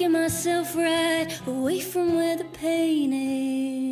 taking myself right away from where the pain is.